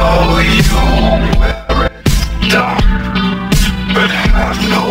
know you wear it dark, but have no